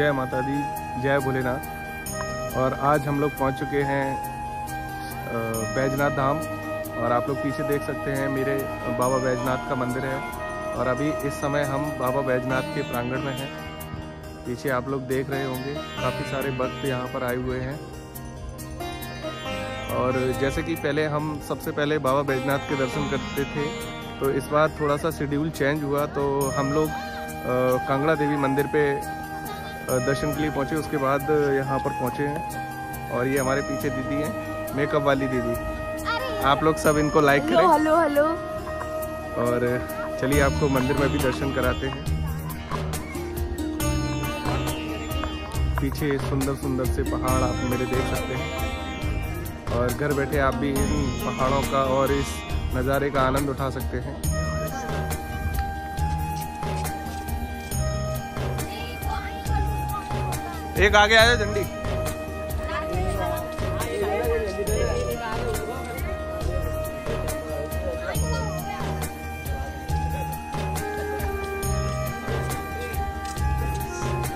जय माता दी जय भोलेनाथ। और आज हम लोग पहुँच चुके हैं बैजनाथ धाम। और आप लोग पीछे देख सकते हैं, मेरे बाबा बैजनाथ का मंदिर है। और अभी इस समय हम बाबा बैजनाथ के प्रांगण में हैं। पीछे आप लोग देख रहे होंगे, काफ़ी सारे भक्त यहाँ पर आए हुए हैं। और जैसे कि पहले हम सबसे पहले बाबा बैजनाथ के दर्शन करते थे तो इस बार थोड़ा सा शेड्यूल चेंज हुआ तो हम लोग कांगड़ा देवी मंदिर पे दर्शन के लिए पहुँचे उसके बाद यहाँ पर पहुँचे हैं। और ये हमारे पीछे दीदी हैं मेकअप वाली दीदी। आप लोग सब इनको लाइक करें। हेलो हेलो और चलिए आपको मंदिर में भी दर्शन कराते हैं। पीछे सुंदर सुंदर से पहाड़ आप मेरे देख सकते हैं। और घर बैठे आप भी इन पहाड़ों का और इस नज़ारे का आनंद उठा सकते हैं। एक आगे आया झंडी।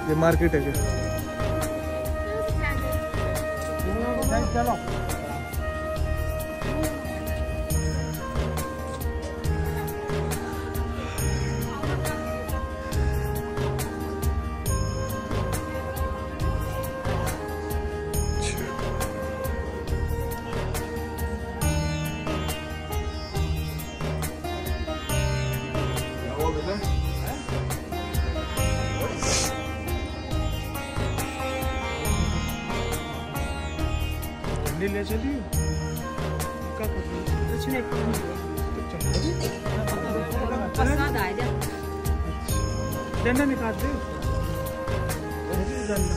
ये मार्केट है क्या? चलो ले ले चलिए क्या कर रही हो? कुछ नहीं कर रही हो। प्रसाद आ जा डंडा निकाल दे डंडा